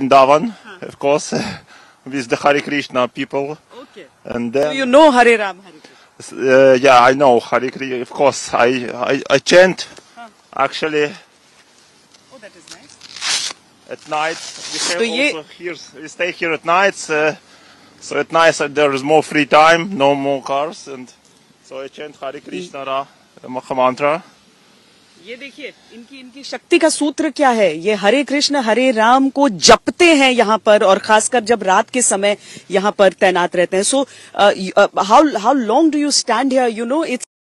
Vrindavan, of course, with the Hare Krishna people. Okay. And So you know Hare Ram, Hare Krishna. uh, yeah, I know Hare Krishna. Of course, I, I, I chant actually Oh, that is nice. at night. We have So also here, we stay here at nights. Uh, so at night there is more free time, no more cars, and so I chant Hare Krishna Ra, Maha mantra. ये देखिए, इनकी इनकी शक्ति का सूत्र क्या है? ये हरे कृष्ण, हरे राम को जपते हैं यहाँ पर, और खासकर जब रात के समय यहाँ पर तैनात रहते हैं। So how how long do you stand here you know it's